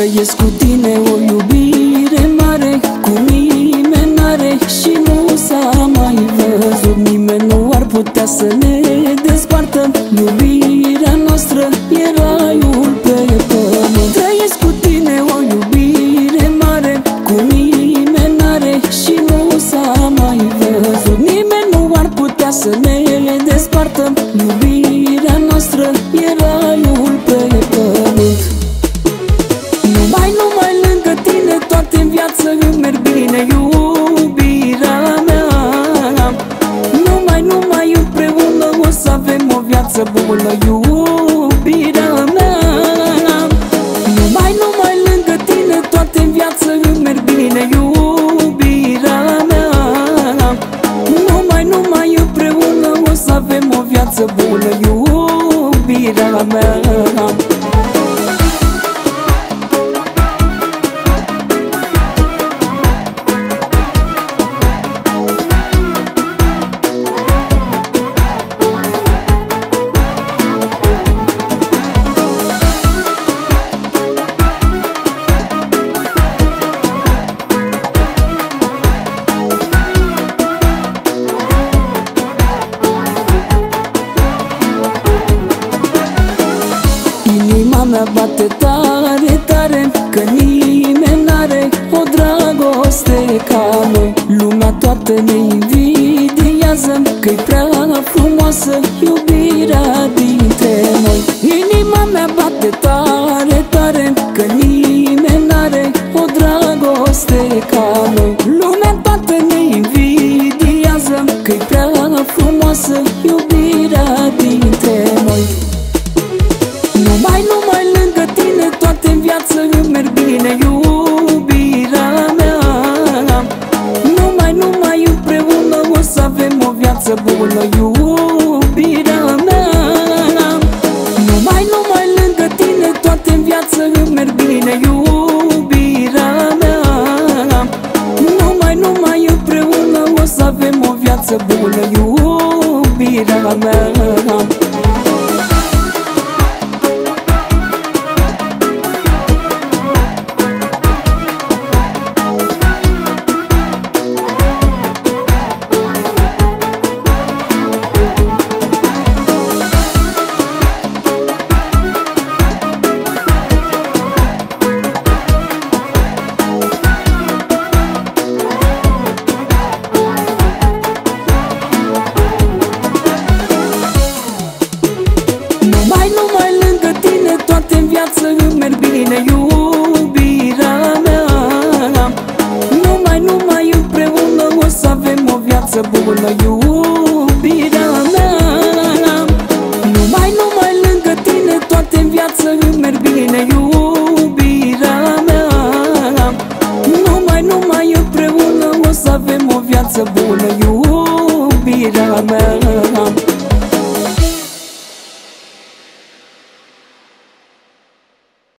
Trăiesc cu tine o iubire mare Cu nimeni n-are și nu s-a mai văzut. Nimeni nu ar putea să ne despartă Iubirea noastră e raiul pe pământ. Trăiesc cu tine o iubire mare Cu nimeni n-are și nu s-a mai văzut. Nimeni nu ar putea să ne despartă Iubirea avem o viață bună Iubirea mea. Numai, numai lângă tine toate în viață îmi merg bine Iubirea mea. Numai, numai împreună o să avem o viață bună Iubirea mea mea bate tare, tare Că nimeni n-are o dragoste ca noi. Lumea toată ne invidiază Că-i prea frumoasă iubirea dintre noi. Inima mea bate tare, tare Că nimeni n-are o dragoste ca noi. Lumea toată ne invidiază Că-i prea frumoasă iubirea viață bună Iubirea mea viață bună Iubirea mea. Numai, numai lângă tine toate în viață îmi merg bine Iubirea mea. Numai, numai împreună o să avem o viață bună Iubirea mea